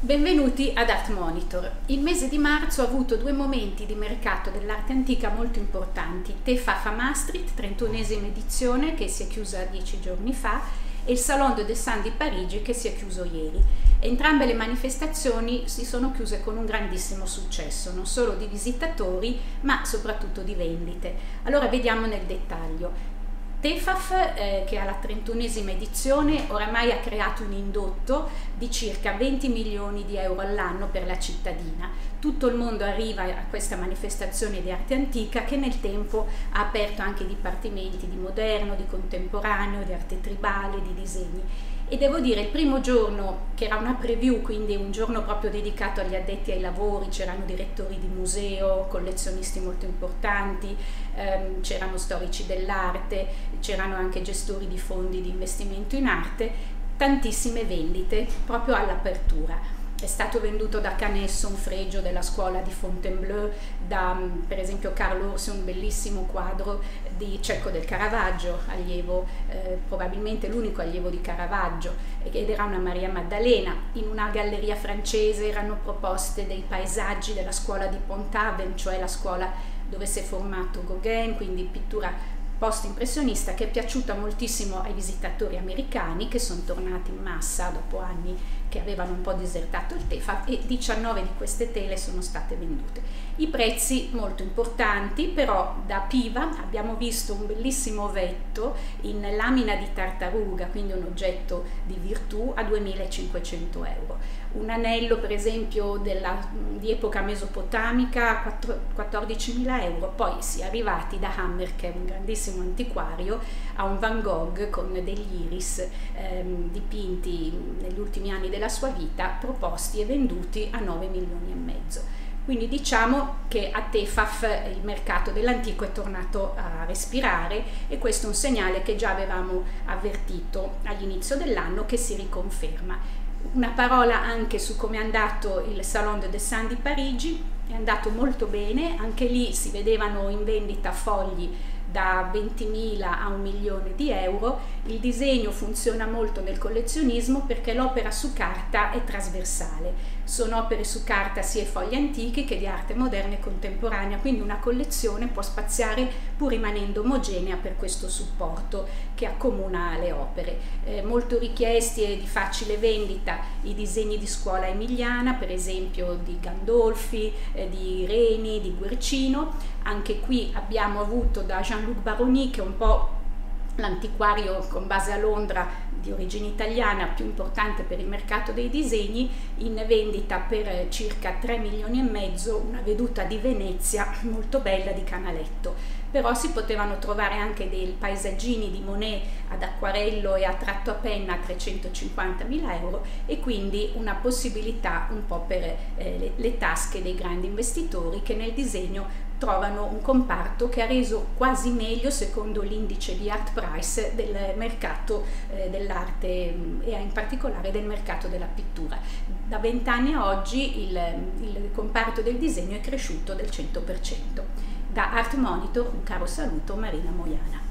Benvenuti ad Art Monitor. Il mese di marzo ha avuto due momenti di mercato dell'arte antica molto importanti. Tefaf a Maastricht, 31esima edizione che si è chiusa dieci giorni fa, e il Salon de Dessin di Parigi che si è chiuso ieri. Entrambe le manifestazioni si sono chiuse con un grandissimo successo, non solo di visitatori ma soprattutto di vendite. Allora vediamo nel dettaglio. Tefaf, eh, che alla 31esima edizione, oramai ha creato un indotto di circa 20 milioni di euro all'anno per la cittadina. Tutto il mondo arriva a questa manifestazione di arte antica che nel tempo ha aperto anche dipartimenti di moderno, di contemporaneo, di arte tribale, di disegni e devo dire il primo giorno che era una preview quindi un giorno proprio dedicato agli addetti ai lavori c'erano direttori di museo collezionisti molto importanti ehm, c'erano storici dell'arte c'erano anche gestori di fondi di investimento in arte tantissime vendite proprio all'apertura è stato venduto da Canesso un fregio della scuola di Fontainebleau, da per esempio Carlo Orsi un bellissimo quadro di Cecco del Caravaggio, allievo, eh, probabilmente l'unico allievo di Caravaggio, ed era una Maria Maddalena. In una galleria francese erano proposte dei paesaggi della scuola di Pont-Aven, cioè la scuola dove si è formato Gauguin, quindi pittura post-impressionista che è piaciuta moltissimo ai visitatori americani che sono tornati in massa dopo anni che avevano un po' disertato il Tefa e 19 di queste tele sono state vendute. I prezzi molto importanti, però da Piva abbiamo visto un bellissimo ovetto in lamina di tartaruga, quindi un oggetto di virtù a 2500 euro. Un anello per esempio della, di epoca mesopotamica a 14.000 euro, poi si è arrivati da Hammer che è un grandissimo antiquario a un Van Gogh con degli iris ehm, dipinti negli ultimi anni della sua vita proposti e venduti a 9 milioni e mezzo. Quindi diciamo che a Tefaf il mercato dell'antico è tornato a respirare e questo è un segnale che già avevamo avvertito all'inizio dell'anno che si riconferma. Una parola anche su come è andato il Salon de Dessin di Parigi, è andato molto bene, anche lì si vedevano in vendita fogli da 20.000 a un milione di euro. Il disegno funziona molto nel collezionismo perché l'opera su carta è trasversale. Sono opere su carta sia fogli antichi che di arte moderna e contemporanea, quindi una collezione può spaziare pur rimanendo omogenea per questo supporto che accomuna le opere. Eh, molto richiesti e di facile vendita i disegni di scuola emiliana, per esempio di Gandolfi, eh, di Reni, di Guercino. Anche qui abbiamo avuto da Jean Jean-Luc Baroni che è un po' l'antiquario con base a Londra di origine italiana più importante per il mercato dei disegni, in vendita per circa 3 milioni e mezzo, una veduta di Venezia molto bella di Canaletto. Però si potevano trovare anche dei paesaggini di Monet ad acquarello e a tratto a penna a 350 mila euro e quindi una possibilità un po' per eh, le, le tasche dei grandi investitori che nel disegno trovano un comparto che ha reso quasi meglio, secondo l'indice di Art Price, del mercato eh, dell'arte mm, e in particolare del mercato della pittura. Da vent'anni a oggi il, il comparto del disegno è cresciuto del 100%. Da Art Monitor un caro saluto Marina Moiana.